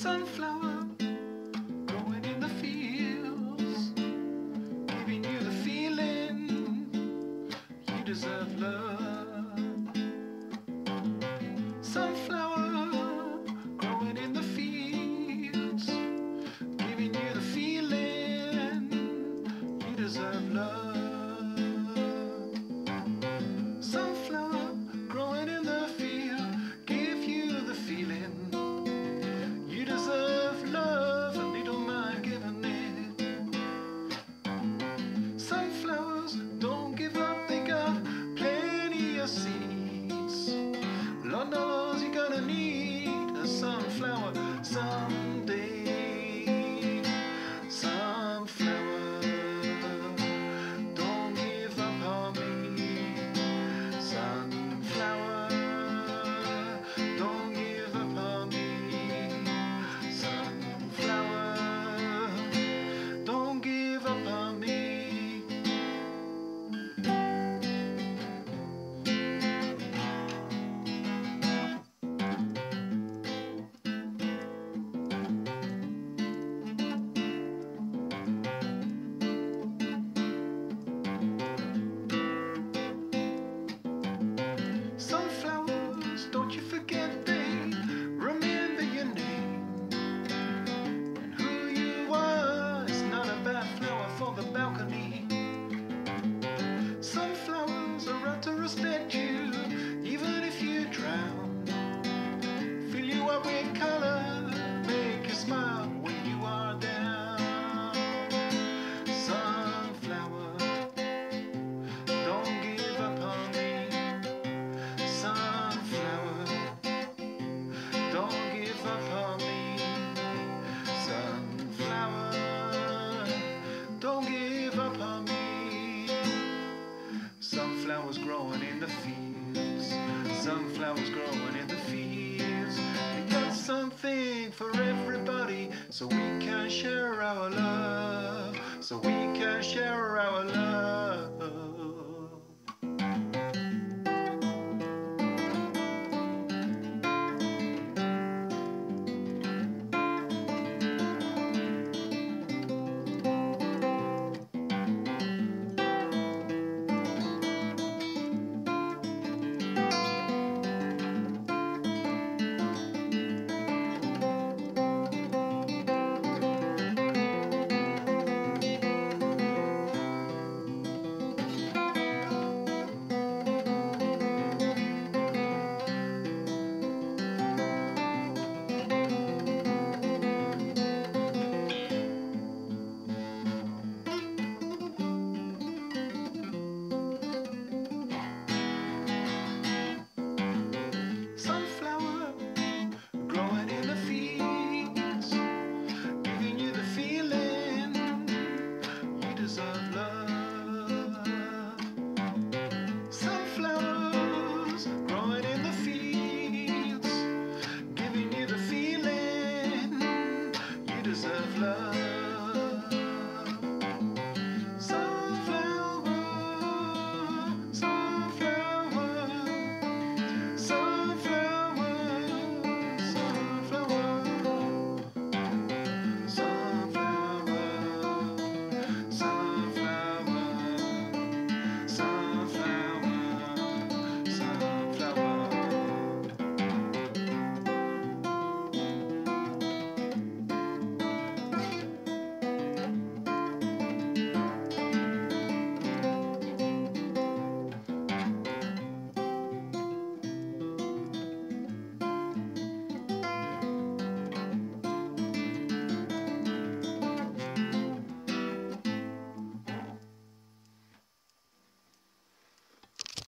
sunflower. growing in the fields. Sunflowers growing in the fields. We got something for everybody so we can share our love. So we can share our love. of love.